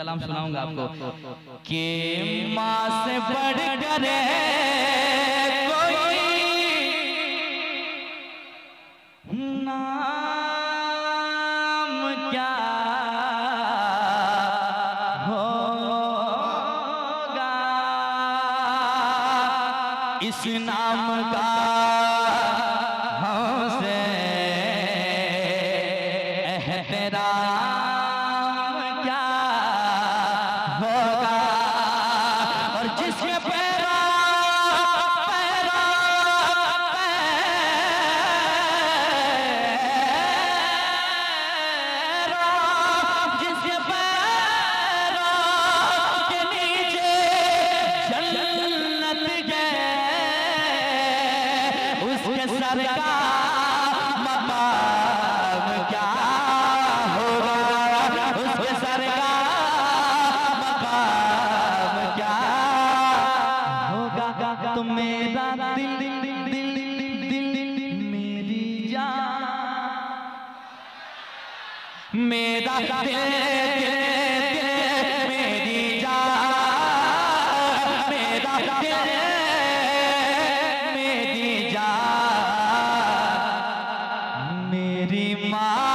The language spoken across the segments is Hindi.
कलाम सुनाऊँगा आपको। कि माँ से बढ़ कर कोई नाम क्या होगा? इस नाम का हमसे एहतराम उसके सर क्या होगा उसके का क्या होगा मेरा दिल दिल दिल दिल दिल, मेरी जान। मेरा दिल दिल दिल मेरी माँ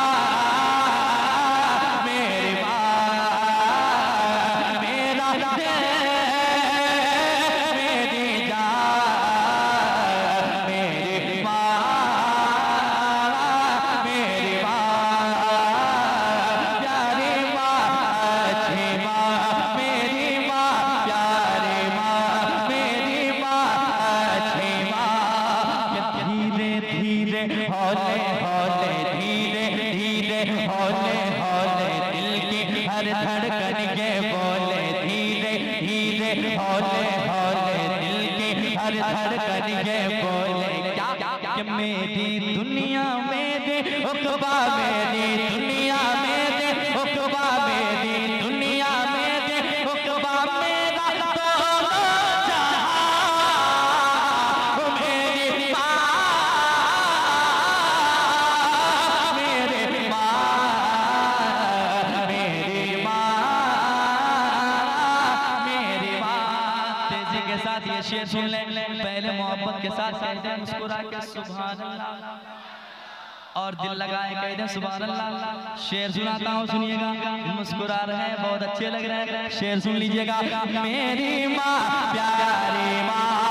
हर धड़कन के बोले, धीरे धीरे, हौले हौले दिल के हर धड़कन के बोले, क्या क्या मेरी दुनिया मेरे मेरी माँ के साथ ये शेर सुन ले। पहले मोहब्बत के साथ कहते हैं मुस्कुरा के सुभान और दिल लगाए कह दें सुभान अल्लाह शेर सुनाता हूँ, सुनिएगा। मुस्कुरा रहे हैं, बहुत अच्छे लग रहे हैं। शेर सुन लीजिएगा। मेरी माँ, प्यारी माँ।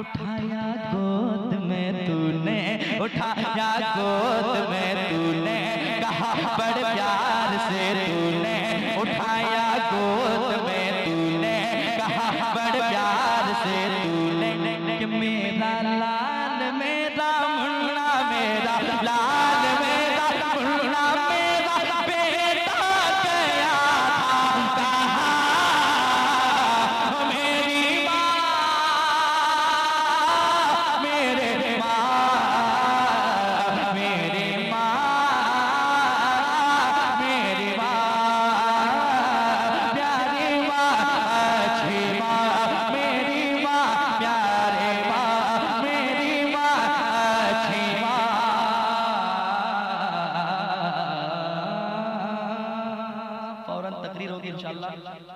उठाया गोद में तूने, उठाया गोद में तूने, कहा बड़े प्यार से तूने, उठाया गोद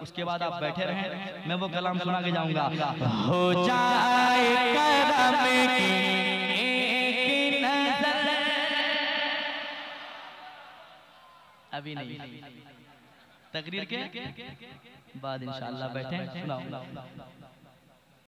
उसके बाद आप बैठे रहें। मैं वो कलाम सुना के जाऊँगा। हो जाए करम की नज़र। अभी नहीं। तकरीर के बाद इंशाल्लाह बैठे। सुनाऊँगा